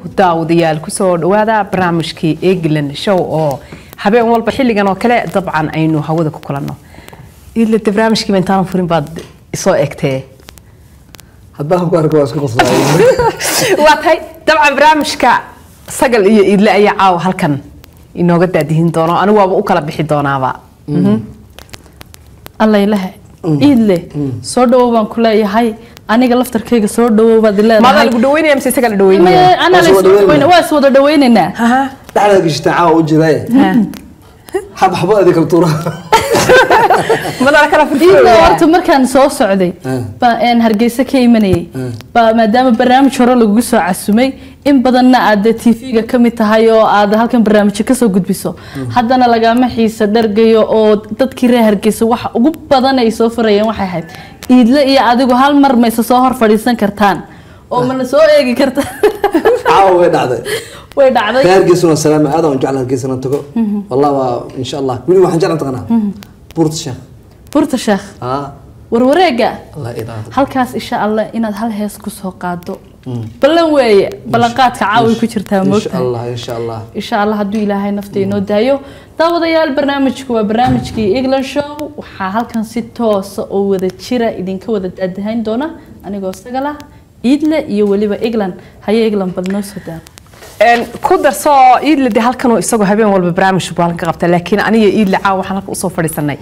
daawadayaal ku soo dhawaada barnaamijkii egland show oo habeen walba xilligan oo kale dabcan aynu hawada ku kulanno. Ilade barnaamijkiiba intaanu furin baad isoo egtee haddaan ku arko waa isku tahay dabcan barnaamijka sagal iyo iidle ayaa caawa halkan inooga daadihin doono. Anigu waaba u kala bixi doonaaba. Allaylahe ciidle soo dhawow baan ku leeyahay aniga laftarkayga soo dhawow baad maadaa leedahay lagu dhaweynaya mise isaga la dhaweynaya Maya, anaa la Waa iswada soo dhaweyna- waa iswada dhaweynaynaa dhexda gishtaa caawa u jiraaye xab xabo adi kala tuura madala kala ciidle furfuraya horta markaan soo socday baa een hargeysa ka imanayay maadaama barnaamij hore lagugu soo casumay in badanna aad tv-ga ka mid tahay oo aad halkan barnaamijyo ka soo gudbiso. Haddana lagama xiisa dhargayo oo dadkii reer hargeysa waxa ugu badan ay soo furayeen waxay ahayd iidle iyo adigu hal mar mayse soo hor fadhiisan kartaan. Oo mana soo eegi kartaan. Caawa way dhacday. Way dhacday. Reer geesuna salaam aad aan jeclaan geesana tago. Wallah waa insha allah weli waxaan jeclaan taqanaa buurta sheekh. Aa warwareega halkaas insha allah inaad hal hees ku soo qaado ballan weeye ballanqaadka caaway ku jirtaa allah insha allah hadduu ilaahay nafta inoo daayo. Daawadayaal barnaamijku waa barnaamijkii england show. Waxaa halkan si toosa oo wada jira idinka wada daadahayn doona. Anigoo sagala iidle iyo weliba england haye england bal noo soo daabo ku darso iidle de halkanuu isagoo habeen walba barnaamij baalan ka qabta laakiin aniga iidle caawa waxaan halka u soo fadhiisanay.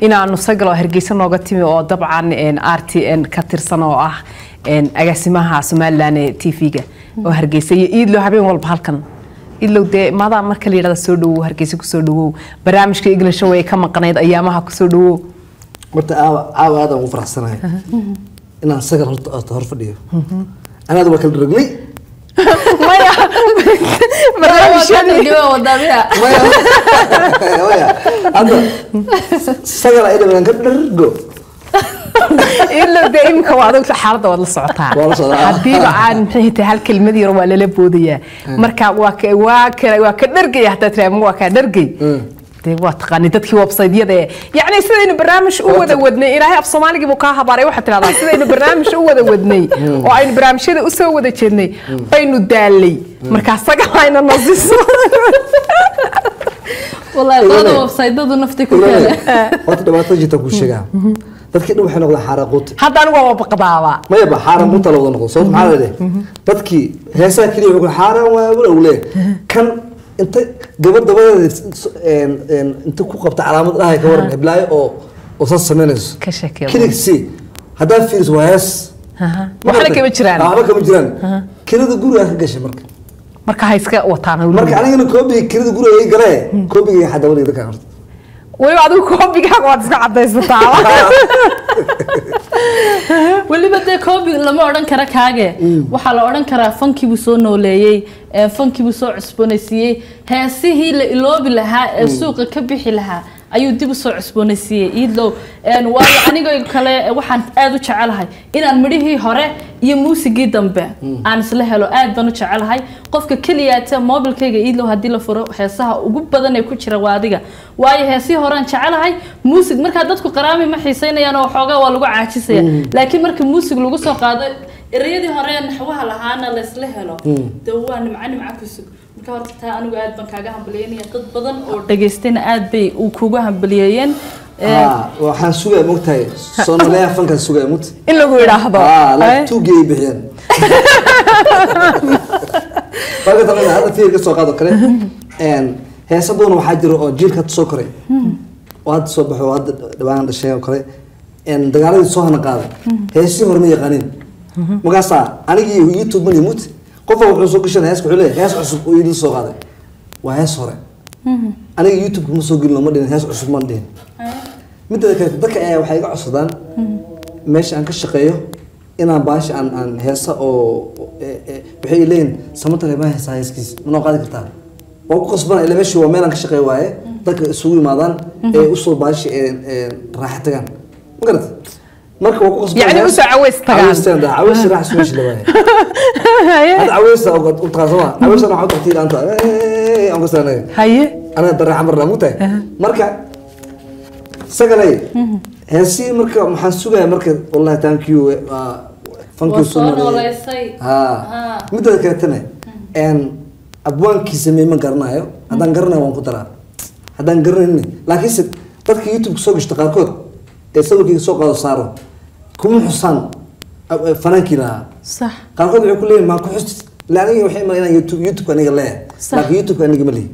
Inaanu sagal oo hargeysa nooga timi oo dabcan r t n ka tirsan oo ah agaasimaha somalilan ee t v-ga oo hargeysa iyo iidlo habeen walba halkan. Iidlow dee maadaa marka la yidhahda soo dhawow hargeysa ku soo dhawow barnaamijka england show ay ka maqanayd ayaamaha ku soo dhawow horta caawa caawa aad aan ugu faraxsanahay. Inaan sagal horta hor fadhiyo anaada waa kala rognay maya barnaamijyadii wadaabiya maya maya hadda sagal ay dhamaan ka dhargo iidlow dee iminka waa adag xaaladda waad la socotaa hadiiba aan maxay tahay hal kelmad yar waa lala boodayaa marka waa ka waa ka waa ka dhargay hataa tiraahdo waa ka dhargay dee waa taqaani dadkii websaydyada ee yacni sidaynu barnaamij u wada wadnay. Ilaahay af soomaaligii buu kaa habaaray waxaad tidhahdaa sidaynu barnaamij u wada wadnay oo aynu barnaamijyada u soo wada jeednay baynu daalay. Markaa sagal ayna nasiso wallaahi qolada websaydyadu nafti ku keena horta dhibaatada jirta kuu sheegaa dadkii dhan waxay noqdeen xaaraquuti hadda anigu waa baqdaaba. Maya ba xaaran quuta la wada noqdo sababta maxaa la dheh dadkii heesaha keliya wuxuu ku xaaran waa walow le kan inta gabadh dabadeeda inta ku qabta calaamad dhahay ka waran heblaayo oo oo saas samaynayso ka sheekee kilig si haddaad fiiriso waa hees waxna kama jiraan. Waxba kama jiraan. Kirada gurigaa ka gashay marka. Marka ha iska wataan marka anigana koobiga kirada guriga ay galee koobiga xadda waliga dadkan horta weliba adigu koobigaaga waad iska cadaysataa weliba dee koobi lama odhan kara kaage. Waxaa la odhan karaa fankiibuu soo nooleeyey ee fankiibuu soo cusboonaysiiyey. Heesihii la iloobi lahaa ee suuqa ka bixi lahaa ayuu dib u soo cusboonaysiiyey iidlow. Waayo aniga kale waxaan aada u jecelahay inaan midhihii hore iyo muusigii dambe aan isla helo aad baan u jecelahay. Qofka keliyaata mobilkayga iidlow haddii la furo heesaha ugu badan ee ku jira waa adiga. Waayo heesihii horean jecelahay muusig markaa dadku qaraami ma xiiseynayaan oo xoogaa waa lagu caajisaya. Laakiin marka muusig lagu soo qaado ereyadii hore naxwaha lahaana laysla helo. Dee waa nimco nimco kusug marka horta taa anigu aad baan kaaga hambalyeynaya dad badan oo dhageystayna aad bay uu kugu hambaliyeeyeen Ee, Ah, waxaan sugaya mogtahay soomaliyaha fankaan sugaya mogta in lagu yidhaahdo. Ah Eh? laakiin tuugii ay bixiyeen hadda fiir ka soo qaado kale. Heesa badan waxaa jira oo jiilka hadda soo koray. Oo hadda soo baxo oo hadda dhawaan dhashay oo kale. Dagaaladii soo hana qaaday heesii hore ma yaqaanin markaasaa anigii youtube mani mut qofka wuxuu soo gashan heeska wuxuu leeyahay hees cusub oo idin soo qaaday. Waa hees hore. Aniga youtube ma soo gelin ma dhihin hees cusub ma dhihin. Midda kale dadka ayaa waxay iga codsadaan meesha aan ka shaqeeyo inaan baasha aan aan heesa oo ee, ee, waxay leeyihiin samatare ma heesaa heeskiis ma noo qaadi kartaa? Waa ku qasbana ila meesha waa meel aan ka shaqeeyo waaye dadka isugu yimaadaan ee u soo baasha raaxa tagaan. Ma garat marka waa ku qasbana Yacni u soo caweys tagaan. caweys tagaan daa, caweys raaxa meesha la waaye hadda caweysta u taqaan soo ma caweysta waxaa u taqtiin anta aan ka saanay haye. Anaga dareexa marna mugtahay marka sagalay heesii marka maxaan sugaya marka wallahi thank you waa thank you waa soo so much. nooleysay ha midda kale tane een abwaankii sameeye ma garanayo haddaan garanayo waan ku daraa. Haddaan garanaynin laakiinse dadka youtube soo gashta qaarkood ee sawirkayga soo qaado saaro kuma xusaan ab- eh, fanaankii lahaa. Sax. Qaarkood waxay ku leeyihiin maa ku xusti ila aniga waxay imaa inaan youtube youtube aniga leeyahay. Laakiin youtube aniga ma lihi.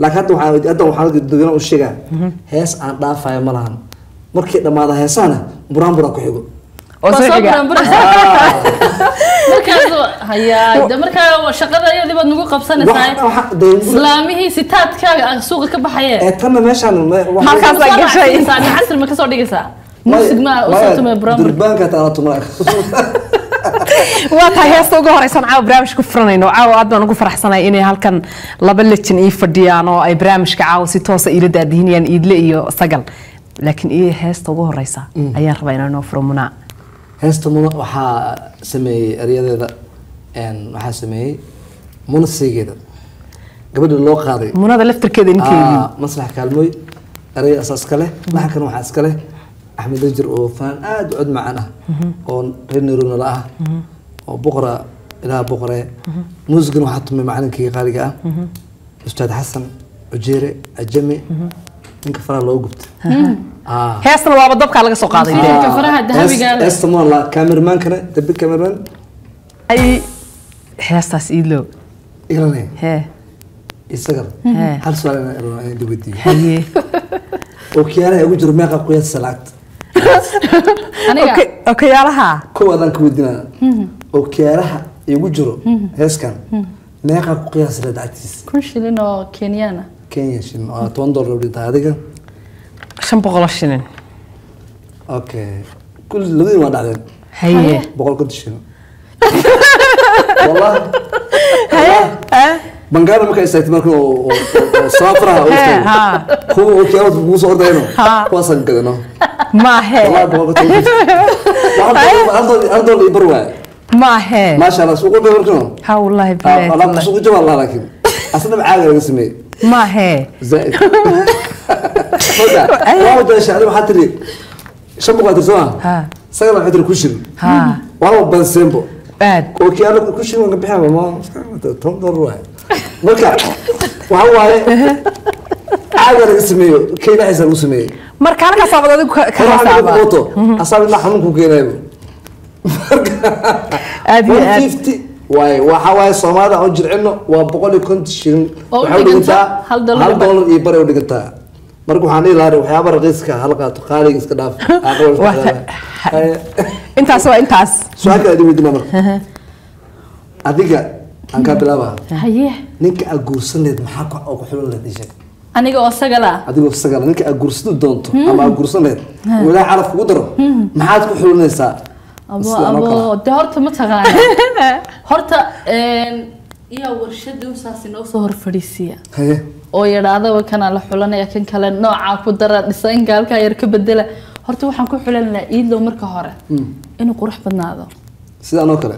Laakiin hadda waxaa hadda waxaa dadweynaha u sheegaa hees aan dhaafayo ma lahan. Markii dhammaada heesahana buraan buraa ku xigo. Markaa shaqada iyadii baad nagu qabsanaysaa Waxa- waxa- dee- islaamihii sitaadkaaga ah suuqa ka baxaye ee tanna meeshaan ma- waxa- Halkaas baa gashay. casri ma ka soo dhigaysaa waa tahay heesta ugu horeysan caawa barnaamijka ku furanayno caawa aad baan ugu faraxsanahay inay halkan laba lejin ii fadhiyaan oo ay barnaamijka caawa si toosa iila daadihinayaan iidle iyo sagal. Laakiin iyo heesta ugu horeysa ayaan rabaa inaan noo furo munaa heesta muna. Waxaa sameeyey eryadeeda waxaa sameeyey muna seegeeda gabadha loo qaaday munada laftirkeeda maslax kaalmooy eraya asaa iska leh laxankan waxaa iska leh axmed dajir oo fanaan aad u cod macaan ah oo reer nairobi ah oo boqora ilaha boqore muusigan waxaa tumay macalinkayga qaaliga ah ustaad xasan cujeere ajami ninka faraha loo gubta Aa. heestana waaba dabkaa laga soo qaaday dee. Ninka faraha dahabiga leh. heesta muna la kaamermaankana dabi kaamermaan ay heestaas iidlow iglanay hee isaga Hee. hal su'aal inaan weydiiyo oo ugu jiro meeqa qiyaasta lacagta okayaalaha. Kow adaan ka weydiinaa oo kiyaalaha igu jiro heeskan meeqa ku qiyaas leed lacagtiisa kun shilin oo kenyana kenya shilin oo toban dollar dhintaa adiga. Shan boqol oo shilin. Okay. Kul labadiin waa dhacdeen. Haye. Boqol konton shilin. Wallahi Hee? bangaara markaa istaagtay marka oo saafraha kuwa oo kiyaamad kugu soo ordayno kuwaasaan gadano maahe hal dool iyo bar waaya maahe maasha allah suuq walbay markano ha wallahi alaab suuq jaba allah laakiin asna caaga laga sameeyey. Maahe zaaid hada waa beesha ani waxaa tiri shan boqol tirsama sagal waxaa tiri ku shil waaba bansembo aad oo kiyaamad ku shil waan ka bixin toban dolar waaya marka waxa waaye. Caaga laga sameeyo kayla xisaan lagu sameeyey. Marka halkaas aabad adigu ka ka waxa haysaaba laga qoto asaab ilaa xanuun ku keenayo aad iyo aad. 150 waaye waxa waaye soomaalida aan jircino waa boqol iyo konton shilin. Oo u waxay u dhigantaa hal dollar hal iyo bar. dollar iyo bar ay u dhigantaa. Marka waxaan dhihi lahaa waxyaaba raqiiska hal qaato qaaliga iska dhaaf. Intaas waa intaas. Su'aal kale adin weydiina marka. adiga aan kaa bilaabaa haye. Ninka aad guursaneed maxaa ku oo xulan leed ii sheeg aniga oo sagala. Adigoo sagala ninka aad guursani doonto ama aad guursaneed walaa calaf kugu daro. Maxaad ku xulanaysaa abo de horta ma taqaana horta iyo warshadii usaas inoo soo hor haye. Oo yidhaahda kana la xulanaya kan kale noocaa ku dara dhisaynka halkaa yar ka bedela horta waxaan ku xulan lahaa iidlow marka hore. Inuu qurux badnaado. Sida anoo kale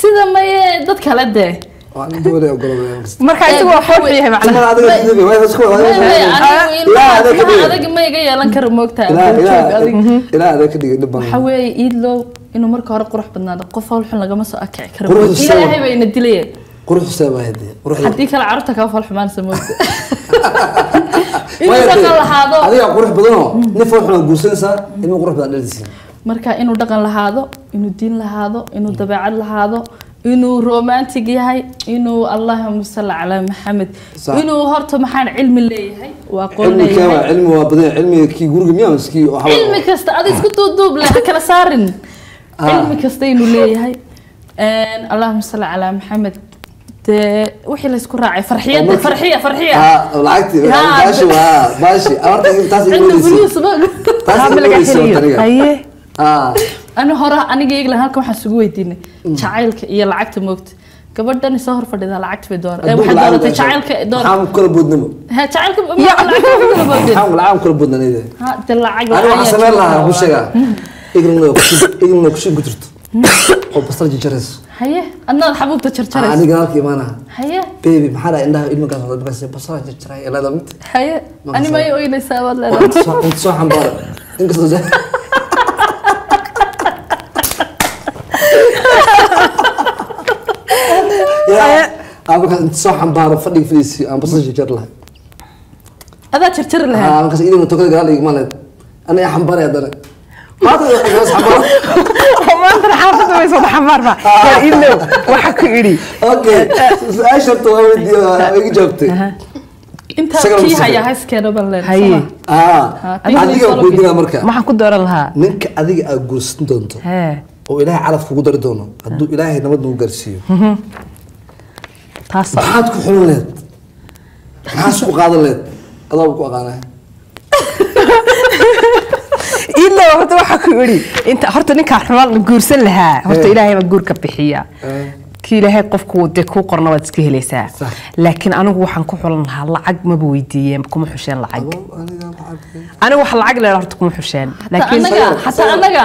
sida maye dad kale dee waa nin gabadha ogolada marka isagu waa waxa qurux yahay macnaha Timada adiga sidii way isku May- may, anigu Ilaa ilmaha- adeeg ka ilmaha dhigay. adag ma iga yeelan karo moogtaa ilaa joog adig ilaa ilaa adeeg ka dhigay dhib waxa badan. weeye iidlow inuu marka hore qurux badnaado. Qof hawlxun lagama soo akici karo. Quruxda moogta. sawir. ilaahay bayna dilayeen. Qurux xuseen baa haddii qurux haddii kale carruurta kaa falxumaansa moogta. Inuu dhaqan lahaado. Adiga qurux badan oo nin foox xun guursanaysaa inuu qurux badan dhalisiin marka inuu dhaqan lahaado inuu diin lahaado inuu dabeecad lahaado inuu romantic yahay inuu allahuma salli calaa maxamed. Inuu horta maxaan cilmi leeyahay? Waa kasta ada isku duuduub leh kala saarin. Cilmi kasta inuu leeyahay. Allahuma salli calaa maxamed. Dee wixii laysku raacay farxiyada farxiya farxiya ani hore aniga igla halkan waxaan isugu weydiinay. Jacaylka iyo lacagta moogta. Gabadhan soo hor fadhida lacagta bay waxay dooratay jacaylka door waxaan kala boodnimo ha jacaylka ma lacagta ma kala boodin waxaan lacag kala boodnanayda ha de lacag ani waxaan lacag sameyn lahaa ku sheegaa. Iglina iglina ku sheeg ku jirto. Oo basal jinjarayso haye adnaad xabuubta jarjaraysa aniga halka imaanaha haye. Baby maxaa dhahay indhaha ilmagaas wada bas basal jinjaray ilaa mid? Haye Ma ani qasab. may oynaysaa waad waa leedahay inta soo inta soo xambaara inkastoo ya aan markaas inta soo aan lahay adaa jarjari lahaa markaas idin tokada gadaal igma leed maantana xaafadda way ilow waxa ku idhi. Okay su'aasha horta waa iga adiga ku dooran lahaa. Ninka aad guursan doonto oo ilaahay calaf kugu dari doono hadduu ilaahay nabad nagu gaarsiiyo. Taas maxaad ku xulin leed maxaad isku qaadan leed adooba ku aqaanaa ilow horta waxa ku idhi inta horta ninkaa xumaan la guursan lahaa. Horta Hee. ilaahay baa guurka bixiya. Eh. kii ilaahay qofku dee kuu qorna waad iska helaysaa. Laakiin anigu waxaan ku xulan lahaa lacag maba weydiiyeen kuma xusheen lacag. Anigu wax lacag leedaha horta kuma xusheen laakiin anaga xataa anaga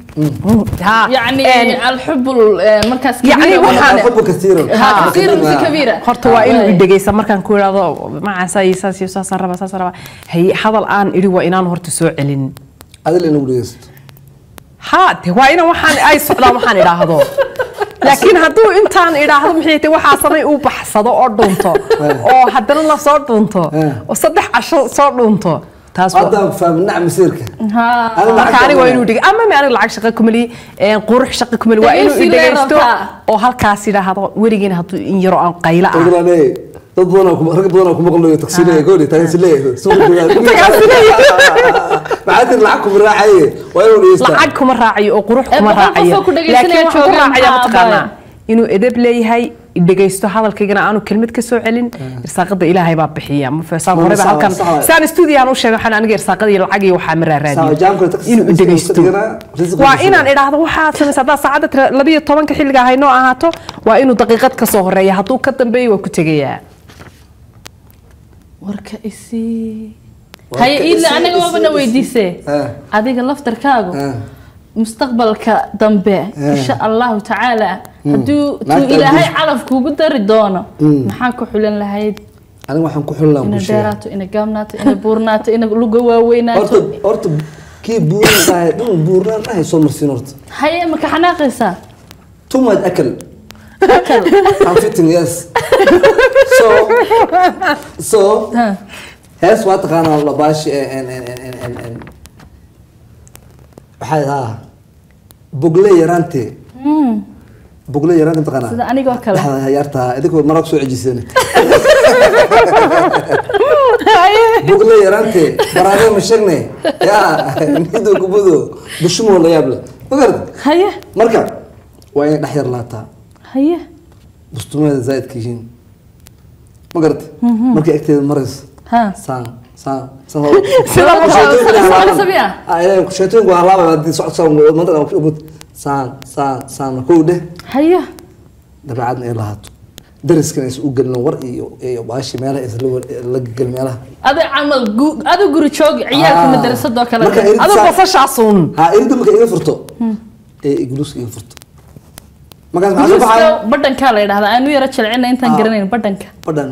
maxaa u dhahaa marka aan asmacni wa maxay asmac marka aan maxay ahayd asmaqona ima qalan lahaa asmacni wa asmac ها يعني een, الحب مركز يعني كبير waxaan- ولا- الحب كثير ها كثير mise كبيرة horta waa inuu dhegeysta markaan ku idhaahdo macaasa iyo saas iyo saasaan rabaa saasaan rabaa hay hadal aan idhi waa inaan horta soo celin adil inagu dhegeysto ha de waa ina waxaan ay socdaan waxaan idhaahdo laakiin hadduu intaan idhaahdo maxay tahay waxaa samay uu baxsado oo dhunto oo haddana la soo dhunto Eh. oo saddex casho soo dhunto taas waa- haddaan fahmin nac masiirka ها Aniga marka lacagta aniga waa ma- inuu dhig ama ma aniga lacag shaqo kumali qurux shaqo kumali waa inuu dhegeysto rabtaa. oo halkaas idhaahdo weligiina hadduu in yaro aan qayla ah. Lacag kuma raacayo oo qurux kuma boqol raacayo. laakiin waxaan ku raacaya mataqaanaa inuu edeb leeyahay dhegeysto hadalkaygana aanu kelmad ka soo celin. Irsaaqada ilaahay baa bixiya. Ma feesaan Ma- horeba halkan saan stuudiyan u sheegay waxaan aniga irsaaqada iyo lacag iyo waxaa maraa raadiyo inuu risiqa waa inaan idhaahdo waxaad samaysa haddaa saacadda labiyo tobanka xilliga haynoo ahaato waa inuu daqiiqad ka soo horreeya. Hadduu ka dambeeyo waa ku tegayaa. Warka isii haye iidle anaga waabana Ah. adiga laftarkaagu mustaqbalka dambe insha allahu tacaala hadduu tuu ilaahay calaf kugu dari doono maxaa ku xulan lahayd? Aniga waxaan ku xulnaa ina dheeraato ina gaabnaato ina buurnaato ina luga waaweynaato. Horta kii buuran dhahay dhul buurnaan dhahay soo marsiin horta. Haye maka xanaaqaysaa too much akal. I'm fitting yes. So so Ha. hees waa taqaanaa labaashi en en en en en en waxay haa bogle yaraante bogle yaraante taqaanaa sida anigoo kale. Dhexda hayaartaa idinkoo maraa ku soo cejiseen bogle yaraante baraade ma sheegne yaa nido kubudo bushumoo la yaab leh ma garata haye. Marka waa inay dhex yar laataa. Haye. Bustumeeda zaaidka yihiin. Ma garata markay agteeda marayso saan saan saan kusheetooyinku waa laabay haddii socod saan manta umud saan saan saana kow haya dabeecadna ay lahaato dariskan aysan u gelin war iyo baashi meelaha aysan la gel meelaha adi camal adi guri joogi ciyaarka madrasadoo kale adi qofashaasun ha irida marka iga furto ee igluuska iga furto badhankaa la dhahda aanu yaro jilcina intaan garanayn badhanka badhan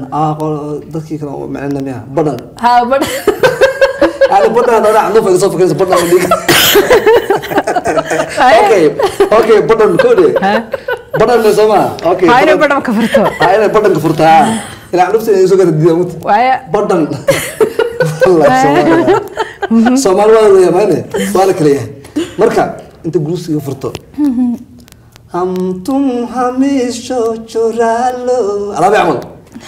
dadkii kale micnamiya badhan ha badhan badhan andufa iga soo fikiraysa badhan بدنا نديك اوكي اوكي بدنا كودي بدنا نسمع اوكي ha inay badhan ka furto هاي انا بدنا كفرتها الى نفسي يسوق الدنيا موت waaye بدنا والله سومال سومال ولا يا ماني ولا كليه مركا انت جلوس كفرتو हम तुम हमेशा चुरा लो अला بعمل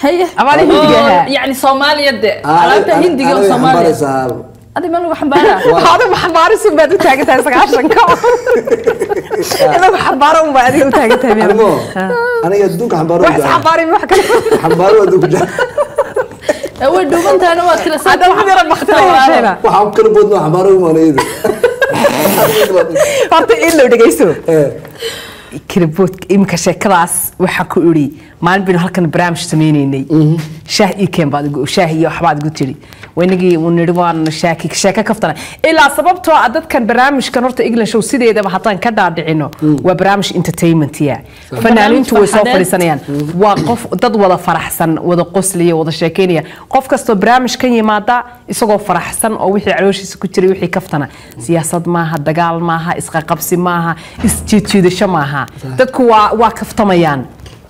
haye Abaal hindiga Oo, ahaa. yacni soomaaliya de alaabta hindiga oo soomaaliya adi ma lagu xambaara? Waxaa adigu xambaaris un baad u taagan tahay sagaashanka inagu xambaaro un baa adiga u taagan tahay armo aniga adduunka xambaaro wax xambaari wax kale. Xambaaro adduunka jaa way dhuubantaana waa kala saada wax yar bakhtiyada waxa kala boodno xambaaro un aanayda horta in loo dhageyso eh. kalaboodka iminka sheekadaas waxaa ku idhi maalin baynu halkan barnaamij sameynaynay mhm. shaah ii keen baad shaah iyo waxbaad igu tidhi waynagii uu nidhi waan shaaki sheeko kaftana ilaa sababtoo ah dadkan barnaamijkan horta england show sideedaba haddaan ka dhaadhicino. Waa barnaamij entertainmentiya fanaaniintu way soo fadhiisanayaan. Waa qof dad wada faraxsan wada qoslaya wada sheekeynaya. Qof kastoo barnaamijkan yimaada isagoo faraxsan oo wixii calooshiisa ku jiray wixii kaftana siyaasad maaha dagaal maaha isqaqabsi maaha isjiidjiidasho maaha. Dadku waa waa kaftamayaan.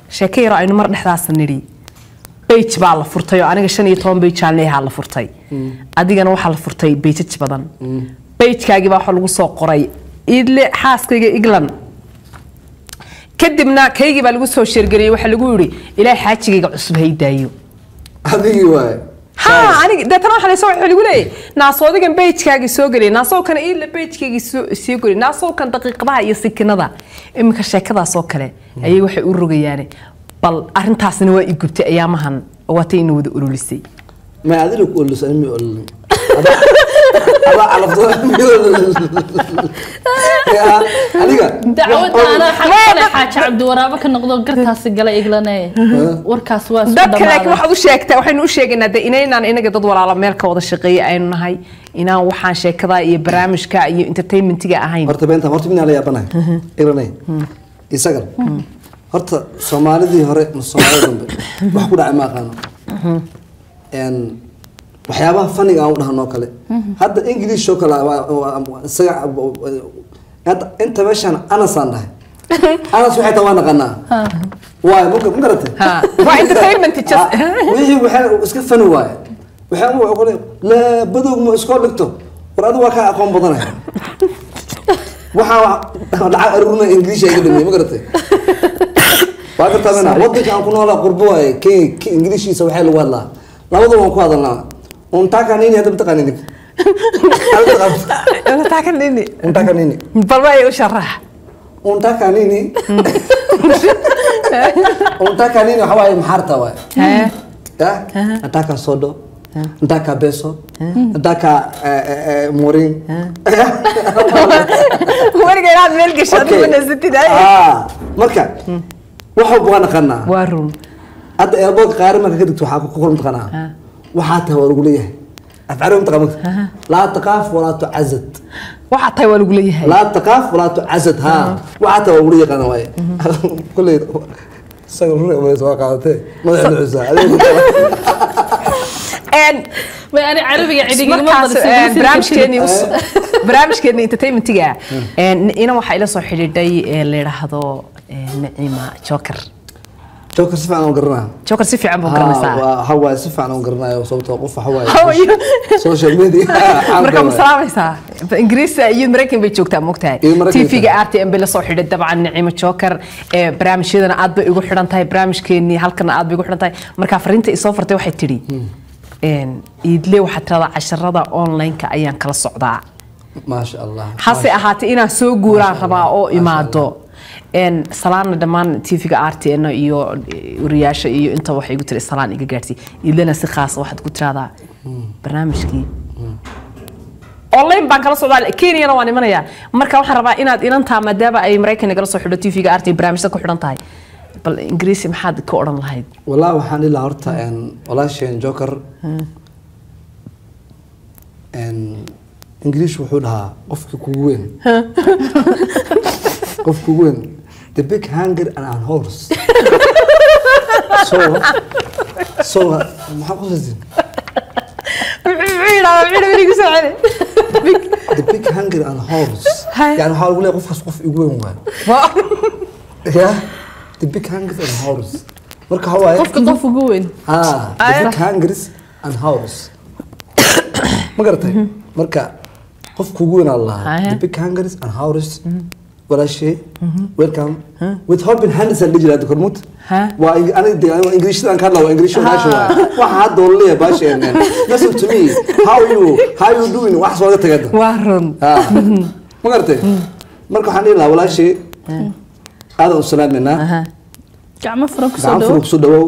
Sheeke yaro aynu mar dhexdaasa nidhi bage baa la furtay oo aniga shan iyo toban bage aan leeyahaa la furtay. Adigana waxaa la furtay bejaj badan. Bejkaagii baa waxa lagu soo qoray idle xaaskayga england. Kadibna kaygii baa lagu soo sheergeliyey waxaa lagu yidhi ilaahay xaajigayga cusub ha ii daayo. Adigii waaye. Ha aniga deetana waxaa la soo waxa lagu leeyahay naasoodigan bejkaagii soo geliyay naasoo kan iidle bejkaygii soo geliyay naasoo kan daqiiqadaha iyo sikinada iminka sheekadaas oo kale ayay waxay u rogayaan bal arrintaasna waa i gubtay ayaamahan oo waatay ina wada ololisay dadka laakiin waxaad u sheegtaa waxaynu u sheegaynaa de inaynaan inaga dad walaalo meel ka wada shaqeeya aynu nahay. Inaan waxaan sheekada iyo barnaamijka iyo entertainmentiga ahayn. Horta beenta horta minaa la yaabanahay. Iranay isagan horta soomaalidii hore ma soomaalida dambe wax ku dhacay ma aqaano waxyaabaha faniga aan u dhahanoo kale hadda english oo kale isaga inta meeshaan anasaan dhahay anas waxay taa waa naqanaa waay ma ma garatay Ah, wixii waxay iska fani waaye waxaan u qole laa badowg ma iskoo dhigto war adigu waa kaa aqoon badanay waxaa lacag aruurina ingiliisha iga dhameeyey ma garatay waa gartaa mena wadanka aan ku noolaa qurbo waaye Ke- ingiliishiisa waxaa lagu hadlaa. Labada waan ku hadalnaa. Untaa nini hadda mataqaani ninka Taakan nini. untaa nini. Bal waa u sharax untaa nini. Untaa nini waxa waaye maxaarta waaye? Nataka sodo. Nataka beso. Nataka eh, eh, eh, morin weliga inaad meel gasho Ah, marka wax walba waa naqanaa waa run. Hadda eebood qaari marka ka digto waxaa ku kulan taqanaa waxaa tahay waa lagu leeyahay. Afcari ma taqaan marka laa taqaaf walaa tucazad waxaa tahay waa lagu leeyahay. Laa taqaaf walaa tucazad ha. Waxaa tahay waa lagu yaqaana waaye. Kulley isaga ruri umaysa waa qaadatee madaxa us- barnaamijkeeni entertainmentiga. Een, ina waxaa ila soo xidhiidhay ee la yidhaahdo een, naciima joker. Joker si fiican aan garanaa joker si fiican buu garanaysaa waxa waaye si fiican aan garanayo sababtoo qof waxa How are waaye you? social media marka ma salaamaysaa ingiriisa iyo maraykan bay joogtaa mogtahay Iyo Maraykan tvga r t m bay la soo xidhay dabcan nicimo joker. Ee barnaamijyadana aad bay igu xidhan tahay barnaamijkeenii halkana aad bay igu xidhan tahay marka fariinta isoo fartay waxay tidhi een, iidle waxaad tiradaa casharada online-ka ayaan kala socdaa. Maasha allah hase ahaatee inaan soo guuraan rabaa oo imaado salaanna dhammaan tvga artna iyo wariyaasha iyo inta waxay igu tiri salaan iga gaadhsii idlana si khaasa waxaad ku tiradaa barnaamijkii. Online baan kala socdaa kenyana waan imanayaa. Marka waxaan rabaa inaad inantaa maadaama ay maraykan nagala soo xidho tvga art barnaamijda ku xidhan tahay. Bal ingiriisi maxaad ka odhan lahayd? Walaa waxaan ilaa horta walaasheen joker. Ingiriish wuxuu dhahaa qofka kugu weyn. Qofka kugu weyn. The big hunger and an horse so so maxaa ku sasin the big hunger and horse yani waxaa lagu leeyahay qofkaas qof igu weyn the big hunger and horse marka waxa waaye qofka qof ugu weyn Ah, the big hungries and house. ma garatay marka qof kugu weyn aan lahaa Aya. the big hungries and house walaashay welcome. With helping hands and digital kormut waa aniga waa ingiriishadaan ka hadlaa waa walaasha waa waxa hadda oo leeyahay baasheen man. Listen to me. How you? How you doing? Wax soo tagada waa run ma garatay marka waxaan dhihi lahaa walaashay aadan u salaameynaa gacmo furan ku soo gacan dhawo furug soo dhawow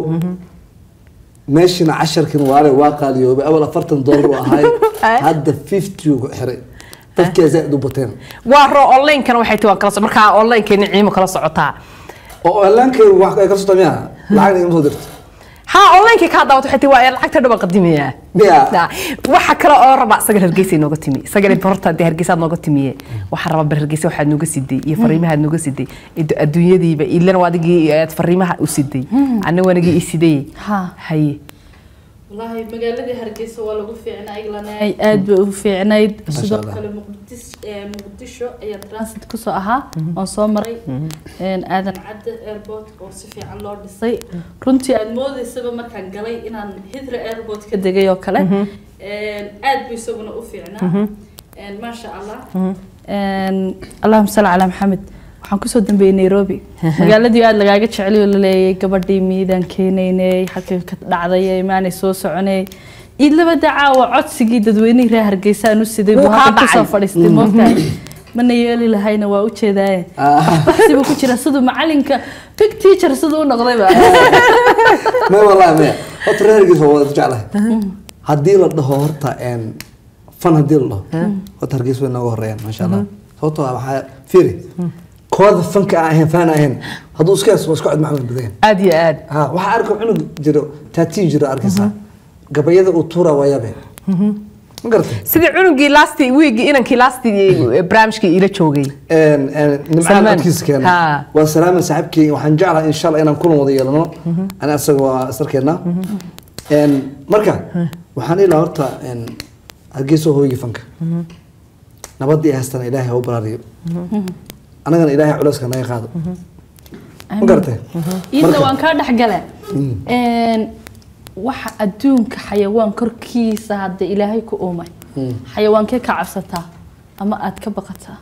meeshina casharkin waale waa qaaliyoobay awal afartan doolar u ahay hadda fifty ku xiray dadkii zaaid u bateen. Waa roo online-kana waxay tahay kala markaa online-keeni ciimo kala socotaa. Oo eelaanka wax ay ka soo miya lacag igama soo dirto ha online-ka kaa daawato waxay tahay waa lacagta dhaba qadimiyaa. Miya waxa kale oo raba isaga hargeysa nooga timi isaga horta dee hargeysaad nooga timiye. Waxaa raba bar hargeysa waxaad nooga siday iyo fariimahaad nooga siday adduunyadiiba ilana waa adigii aad fariimaha u siday anna wanagii i siday Ha. haye wallaahi magaaladii hargeysa waa lagu fiicnaa iglanay aad bay u fiicnayd. Sidoo kale muqdis eh, muqdisho ayaa transit ku soo ahaa oon soo maray. Een, aadan cadde airport oo si fiican loo dhisay. Runtii aad moodeysaba markaan galay inaan hidra airport ka degay oo kale. Een, aad buu isaguna u fiicnaa. Een, maasha allah. Een, allahuma salli calaa maxamed waxaan ku soo dambeeyey nairobi. Magaaladii aad lagaaga jeceliy oo laleeyay gabadhii miidaan keenaynay halkay ka dhacday imaanay soo soconay. Iidlaba dacaawa codsigii dadweynihii reer hargeysa aan u siday buu ku soo fadhiistay moogtahay mana yeeli lahayna waa u jeedaaye. Buu ku jira siduu macalinka big teacher siduu u noqdayba may wallahi maya horta reer hargeysa waa jeclahay. Haddii la dhaho horta fan haddii la dhaho. Horta hargeysa way nooga horeeyaan maasha allah. Sababtoo ah waxaa fiiri kooda fanka aan ahayn fan ahayn. Hadduu iska yaso waa isku cod maxamed badan aad iyo aad. Ha waxaa arka cunug jiro taatiin jiro arkaysaa gabayada uu tuura waa yabe. Garatay sidii cunugii lasti wiigii inankii lasti barnaamijkii ila joogay. Nimcaan codkiisa keena. Waa salaama saaxiibkii waxaan jeclahay insha allah inaan kulan wada yeelano. Ani asaga waa isarkeena Een, marka waxaan ilaa horta hargeysa hooyigii fanka. Nabadii ay haystana ilaahay ha u baraariyo anagana ilaahay culeyska naga qaado. Ma waan kaa dhexgale waxa adduunka xayawaan korkiisa hadda ilaahay ku uumay xayawaankee ka cabsataa ama aad ka baqataa?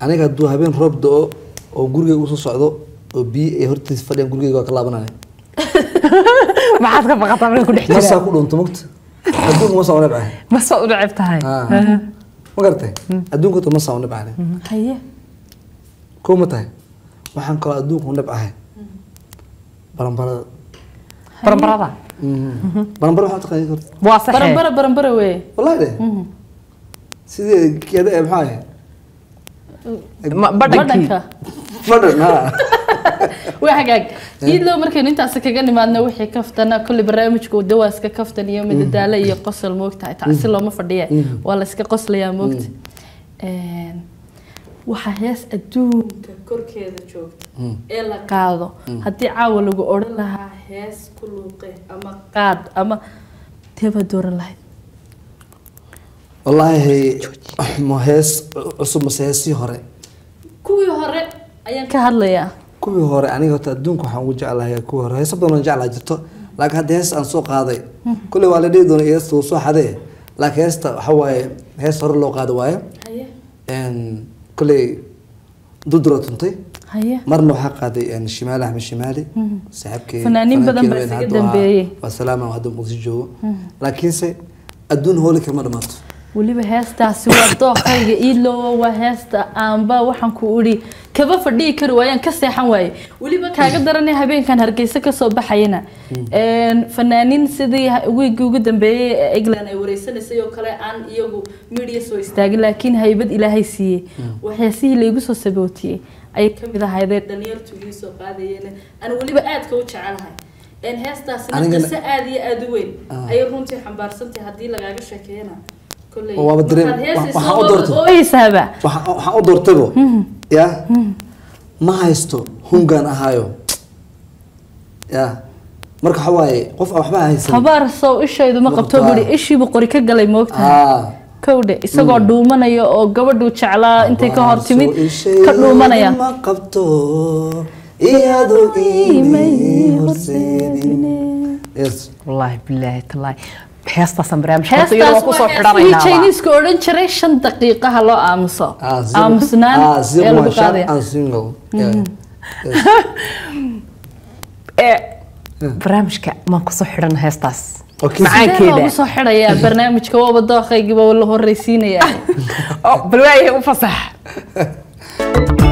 Aniga hadduu habeen roob do-o oo gurigeyga u soo socdo oo biyo ay hortiisa fadhiyaan gurigeyga waa ka laabanaya. Maxaad ka baqataa marka ku dhex masaa jira ku dhunto mugta. Adduunka masaa u nibcahay ma soo u dhacib tahay ma garatay adduunka horta masaa u nibcahay haye kow ma tahay waxaan kaloo adduunka u nibcahay baranbarada. Baranbarada? Baranbara waxaa taqaani horta. Waa saxee. Barambara barambara weye. Wallahi de. Sidii keeda ee maxaa ahay? Badhanka. Badhan ha iidlow markaynu intaasi kaga nimaadno wixii kaftana kulli barnaamijku dawaaska kaftan iyo midadaalo iyo qosol moogtahay taasi looma fadhiye. Waa la iska qoslayaa moogta waxaa hees adduunka korkeeda joogta ee la qaado. Haddii caawa lagu odhan lahaa hees ku luuqe ama qaad ama teeba dooran lahayd wallaahi ma hees cusub mase heesii hore. Kuwii hore ayaan ka hadlayaa. Kuwii hore aniga horta adduunka waxaan ugu jeclahay kuwii hore. Heesa badan oo jeclaa jirto laakiin hadda hees aan soo qaaday kulley waa la dhihi doona heesta wuu soo xadee. Laakiin heesta waxa waaye hees hore loo qaado waaye kulley dudura tuntay marna waxaa qaaday een, shimaali. Axmed hadda muqdisho joogo. Laakiinse adduun hooli kama dhamaato weliba heestaasi? Waa dooqayga iidlowa waa heesta aanba waxaan ku idhi kaba fadhiyi kari waayaan ka seexan waaye. Weliba kaaga daranay habeenkan hargeysa ka soo baxayana fanaaniin sidii wiigii ugu dambeeyey ee england ay wareysanaysay oo kale aan iyagu media soo istaagin laakiin haybad ilaahay siiyey. Waxyaasihii laygu soo sabootiyey. Ayay ka mid ahaydee dhalinyartu ii soo qaadayeen aan weliba aadka u jecelahay qise aada iyo aada u weyn. Ayay runtii xambaarsantahay haddii lagaaga sheekeeyana waxaan u doortaybo ya ma haysto hungaan ahaayo ya marka waxa waaye qof aan waxba haysan habaar sow ishaydu ma qabto buri ishiibu qori ka galay moogtahay Ah. kowdhe isagoo dhuumanaya oo gabadhuu jeclaa intay ka hor timid Soo ka dhuumanaya. ma qabto. Iyadoo iimay horseedin. yes. Bilaahi tallaahi heestaasaan barnaamij horta iyada heestaas waan ku soo waa heestii xidhanaynaa chineeska odhan jiray shan daqiiqaha loo aamuso aamusnaan ee lagu qaadaya barnaamijka maan ku soo xidhana heestaas macaankeeda soo xidhayaa barnaamijka waaba dooqaygiiba la horreysiinayaa Oh, bal waayahay u fasax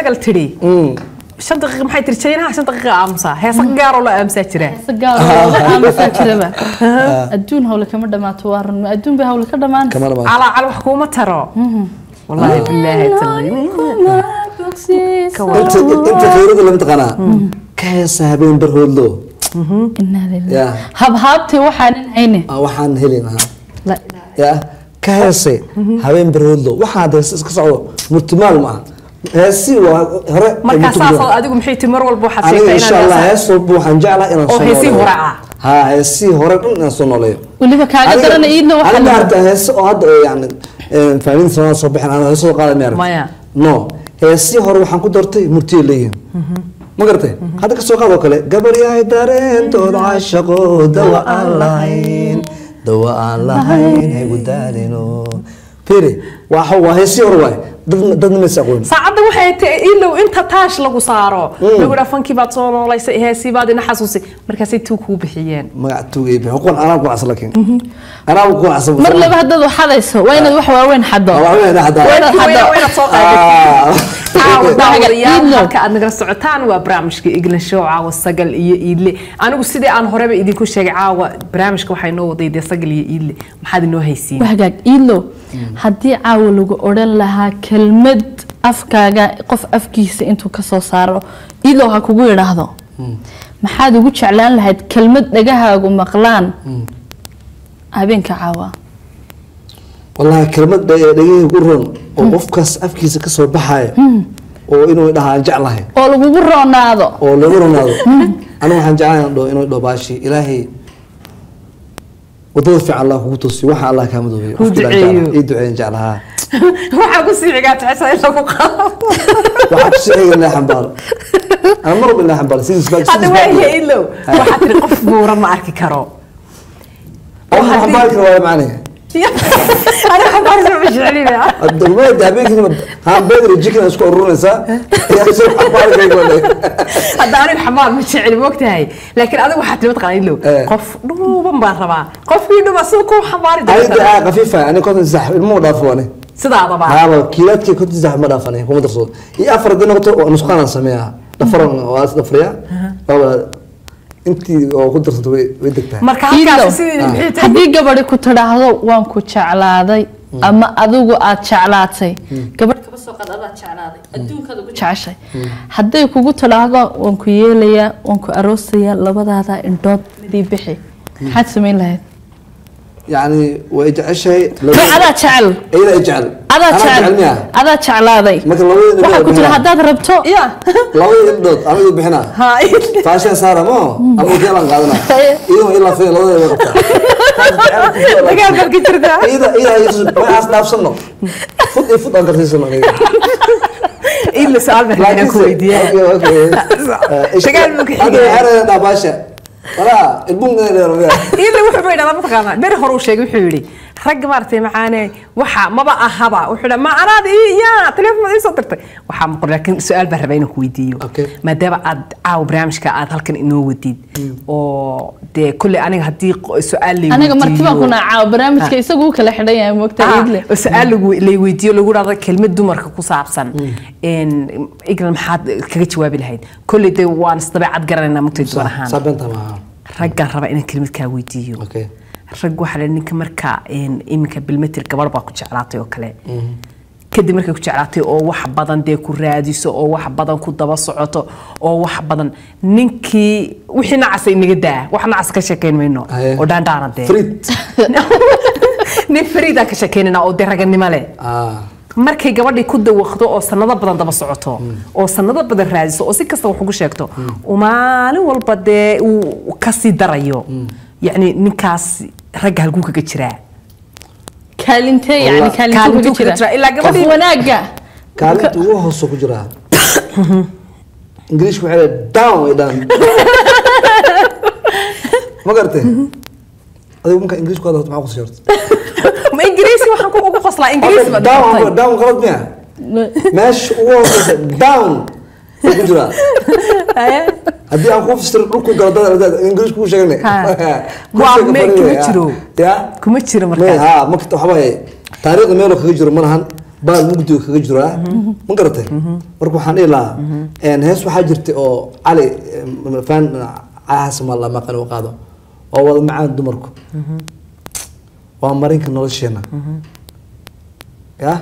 sagal tidhi. Shan daqiiqa maxay tiri jaynaha shan daqiiqa aamusaa heesa gaaroo la aamusaa jira. Aamusaa jiraba adduun hawle kama dhamaato waa run. Adduun bay hawle ka dhamaad calaa cal wax kuuma taro. Wallaahi bilaahi inta khayrada lama taqaanaa? Ka heesa habeen barhoodlo ya habhaabtay waxaanan hayne ah, waxaan helin La ya ka heese habeen barhoodlo waxaad heese iska socdo. Murtimaal ma aha heesi waa hore murtimaal. saasoo adigu maxay ti mar walba waxaad sheegtaa insha allah inaad hees walba waxaan jeclaa inaan Oo soo heesihii nooleeyo. hore ah. ha heesihii hore dhan inaan soo nooleeyo weliba kaaga darana iidna aniga la harta heese oo hadda yani fanaaniinta sanada soo bixin aan heesoo qaada aragtay. Maya. no heesihii hore waxaan ku doortay murtiya leeyihiin ma garatay hadda ka soo qaad oo kale gabar yahay dareentood caashaqo dawa aan lahayn dawa aan lahayn haygu daalino firi waa heesihii hore waay dad dadna maysa aqoon saacadda waxay tahay ilow inta taash lagu saaro. Lagu dhaa fankii baad soo noolaysay heesii baad ina xasuusay. Markaasay tuu kuu bixiyeen. Casa mar laba haddaad waxadayso waa inaad wax waaweyn xado halka aad nagala socotaan waa barnaamijka iglan show caawa sagal iyo iidle anigu sidii aan horeba idinku sheegay caawa barnaamijka waxaa inoo waday dee sagal iyo iidle maxaad inoo haysiin? Wahagaag iidlo haddii caawa lagu odhan lahaa kelmad afkaaga qof afkiisa intuu ka soo saaro iidlo ha kugu idhaahdo maxaad ugu jeclaan lahayd kelmad dhagahaagu maqlaan? Habeenka caawa wallahi kelmad dhegahii ku ron oo qofkaas afkiisa ka soo baxayo oo inuu dhahaa aan jeclahay. Oo lagugu roonaado. Oo lagu ronaado anigu waxaan jeclahay dhaho inuu dhaho baashi ilaahay waddada fiican allah kugu toosiyo waxa allah kaa jeclaha, ii duceeyan jeclahaa. Waxaa ku sii xigaa jecesha in lagu qaado. Waxaa ku sii xiga inaa xambaaro. Ana mar walba inaa xambaaro. Hadda waayaha ilow waxaa tiri qof buuran ma arki karo. Oo xambaari kara waa macnahe aniga xambaarsa ma jecelina dogmada habeenkii hambeedri jikin isku ururinaysaa hadda aniga xamaar ma jeceli moogtahay laakiin adigu waxaa tiri mataqaan ilow Eh. qof dhuuban baan rabaa qofkii dhuba sida kuu xamaari doonta qafiifa aniga konton sax ilmuhu dhaafo ane sidaadaba haaba kiilaadkii konton sax ma dhaafane kuma darsado iyo afar haddii noqoto waa nusqaanaan sameeyaa dhafaran waa is dhafriyaa intii oo ku way tahay. Haddii gabadhi ku tidhaahdo waan ku jeclaaday. Ama adigu aad jeclaatay. Gabadh kaba soo qaad adaad jeclaaday. Adduunkaad ugu jeceshay. Hadday kugu tidhaahdo waan ku yeelayaa waan ku aroosayaa labadaada indhood midii bixi. Maxaad samayn lahayd yacni way jeceshahay adaa jecel iyada jecel adaa jecel miyaa adaa jeclaaday marka labada waxaa ku tiri haddaad rabto ya labada indhood ama idu bixinaa ha faashaa saara mo ama keelan qaadana iyadoo ilaa fiya labada way qabtaa dagaal balki jirtaa iyada iyada waxaas dhaafsano fud iyo fud aan karsiisano su'aal baan rabaa inaan ku weydiiyaa Dagaal buu ka xigay. hadda beri hore sheegay wuxuu yidhi ragga maaragtay macaane waxa maba ahaba. Wuxuu ma anaad ii yaa teleefon ii soo dirtay. Waxaa maqor laakiin su'aal baan rabaa inaan ku weydiiyo. Maadaama aad caawa barnaamijka aad halkan inoo wadid oo dee kolley aniga haddii su'aal lay aniga martibaan ku weydiiyo- naacaa barnaamijka isagu u kala xidhan yahay moogta Ah, su'aal lagu- lay weydiiyo lagu dhahdo kelmad dumarka ku saabsan. Iglan maxaad kaga jawaabi lahayd? Kolley dee waan isdabeecad garanaynaa mugtay dumar ahaan. Raggaan rabaa inaan kelmad kaa weydiiyo. Okay rag waxaa ninka marka iminka bilmetir gabar baa ku jeclaatay oo kale. Kadib markay ku jeclaatay oo wax badan dee ku raadiso oo wax badan ku daba socoto oo wax badan ninkii wixii nacasa inaga daa wax nacas ka sheekeyn mayno. Haye. oo dhaandhaana dee. Nin fariidaan ka sheekeynana oo dee raganimo leh. Ah. Markay gabadhii ku dawaqdo oo sanado badan daba socoto oo sanado badan raadiso oo si kasta wax ugu sheegto uu maalin walba dee uu ka sii darayo. Yacni ninkaas ragga halkuu kaga jiraa kaalintee yani Wallah. kaalintuu Kaalintuu kaga kaga jira. Ilaa jira gabadhii- qof wanaaga kaalinta ugu hoose ku jiraa ingiriishku waxay leedahay down way dhan ma garatay adigu marka ingiriishku hadda maxaa kusii horta ma ingiriisi waxaan ku ugu qoslaa ingiriisi baad down noqotay. down qalad miya meesha ugu hooseysa down way ku jiraa haddii aan kuu fasiro dhulku galo dad ingiriis kuu. Waa me- kuma jiro. ya? Kuma jiro May- markaas. ha marka waxa waaye taariikhda meeloo kaga jiro ma lahan baal mugdiga kaga jiraa ma garatay? Marka waxaan dhihi lahaa hees waxaa jirtay oo cali fan cali xasan maa lama qani u qaado oo wada macaan dumarku. Waa marinka nolosheena. Ya?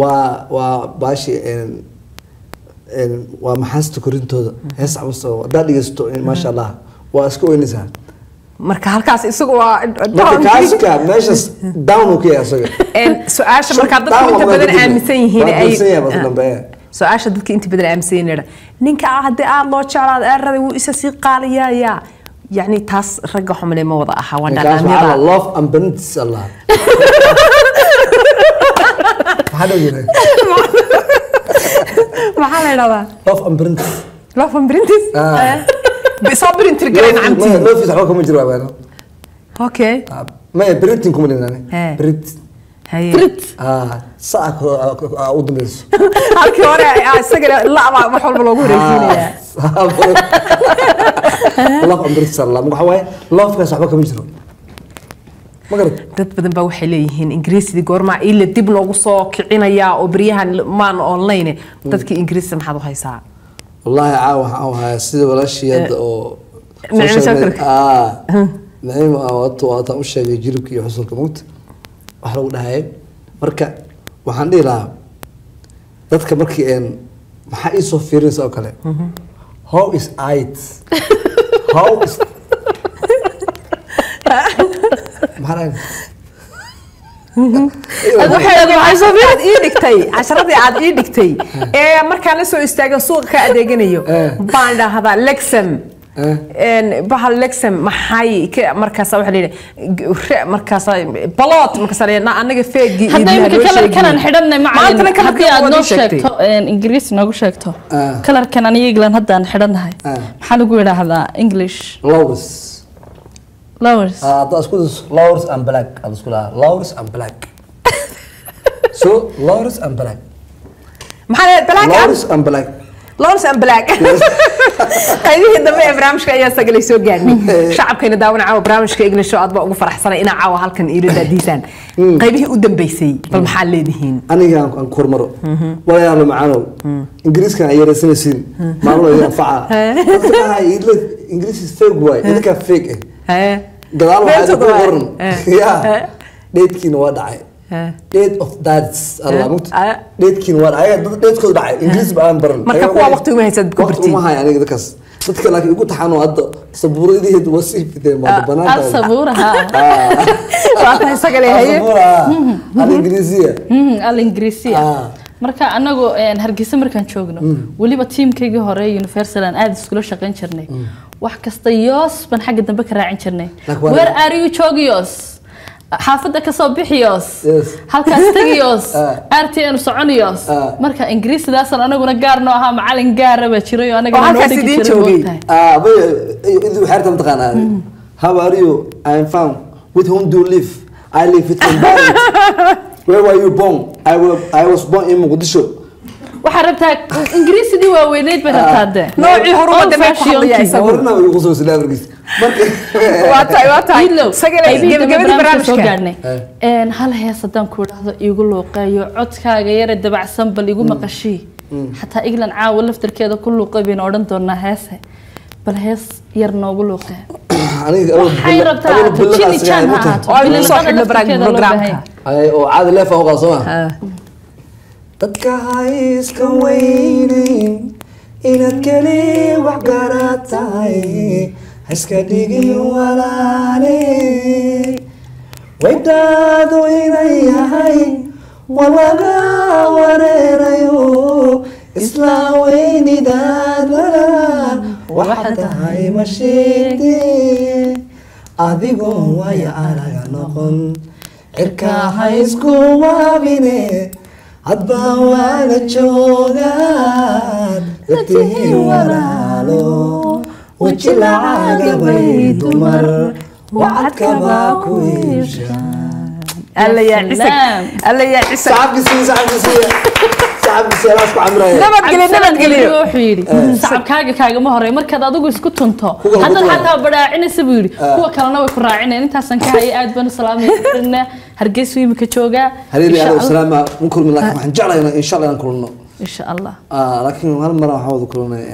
Waa waa baashi waa maxaasta korintooda hees cabas oo haddaad dhegeysto maasha allah waa iska weynaysaa marka halkaas isagu waa kaaska down. uu ka yahay asaga. Een, su'aasha markaa Down inta badan aaminsan yihiin ay Ah. su'aasha dadka inta badan aaminsan yihiin ninka ah haddii aad loo jeclaado eerada wuu isa sii qaaliyayaa. Waa ninkaas waxaa la dhaqaamyada love and benefits allah maxaa la idhahdaa love and benefits lofan brintis Ah. soo brintir galeen camti loofis waxba kama jiro waaweeno okay. Maya berintin kuma dhinani Eh. saa u dambeyso halkii hore ah, isagana laba wax walba loogu love and benefits allah waxa waaye loofkaas waxba kama jiro dad badan baa waxay leeyihiin ingiriisida goormaa ila dib noogu soo kicinayaa oo beryahan maan online dadkii mm. ingiriisida maxaad u haysaa? Wallaahi caa waxaan u sida walaashii hadda eh, oo naciim waataan u sheegay jilibka iyo xusulka. Mugta wax lagu dhahaya marka waxaan dhihi lahaa dadka markii een maxaa iisoo fiirinaysa oo kale? Mhm. How is it? How is dhigtay. Casharadii aad ii dhigtay. Ee markaan la soo istaagan suuqa ka adeeganayo. Eh. baan dhahdaa lexam Eh. bahal lexam maxay ka markaas la yidhi markaas balot markaas yidhi anaga feegi hadda imika kalarkanaan xidhanay macalin haddii aad noo sheegto ingiriis noogu sheegto. Ah. kalarkan aniga england haddaan xidhannahay Ah. maxaa lagu yidhaahdaa english. Lowers lowers. Ah, hadda isku dus lowers and black. Hadda isku lahaa lowers and black. So lowers and black. Maxaa black lowers and black. Lawrence and Black. Qaybihii dambe ee barnaamijka ayaa sagalay soo gaarnay shacabkayna daawana caawa barnaamijka English oo aad baa ugu faraxsanay inaa caawa halkan iila daadiisaan qaybihii u dambeysay bal maxaa leedihiin aniga aan kormaro. Walayaalo macaanow ingiriiskan ay yaraysanaysiin maalmo idin anfaca ingiriis is fake waay idinkaa fake eh. Hee? Gadaal waxaa Beentooda idinku waay. qoran Eh. ya Eh. dheedkiina waa dhacay. Eh. date of dads alla Eh. mugta Eh. dheedkiina waa dhacay. Dad dheedkooda dhacay. Ingiriis ba aan baran. Marka kuwa waqti uma haysa dadka waqti bartiin. uma haya aniga dadkaas. Dadka laakiin igu taxanoo hadda sabuuradiheedu waa sii fideen waa banaan al sabuuraha. Waa tahay sagalay haye. al ingiriisiya. Al ingiriisiya. Ah. marka anagu een, hargeysa markaan joogno weliba tiimkaygii hore universal aan aada iskula shaqayn jirnay wax kasta yoos baan xagga dambe ka raacin jirnay. Are you joogiyos xaafadda ka soo bixiyos halkaas tegiyos Ah. rtn soconiyos Ah. marka ingiriisidaasan anaguna gaar noo ahaa macalin gaara baa jiray oo. Ah, mataqaanaa how are you? I am found with whom do you live? I live with where were you born? I was, I was born in Muqdisho waxaa rabtaa ingiriisidii waaweyneyd bay rabtaa de noocii horumada warna way ugu soo hal hees haddaan ku idhaahdo iigu luuqeeyo codkaaga yare dabacsan bal igu maqashii. Xataa england caawa laftarkeeda ku luuqay baynu odhan doonaa heese. Bal hees yar noogu luuqee. Waxay rabtaa jini jaan ha ahaato. Oo caadi leef ah uqaa soo dadka hayska weynayn inaad keli wax garaa tahay haiska dhigin walaale waydaadu inay yahay waa laga wareerayo isla weynidaada waxa tahay ma adigoo waya araga noqon. Cirka haysku waabine hadbaa joogaan latihiin walaalo weji lacagabay dumar wacadkabaa ku iibshaan sacabkaaga kaagama horey markaad adigu isku tunto. Haddaad xataa badhaacinaysa buu yidhi kuwa kalena way ku raacinayaan intaasan ka hayay aad baan u salaamaya hargeysa imika joogaa. Waxaan jeclahay insha allah inaan kulno insha allah. Laakiin hal mar waxaan wada kulnay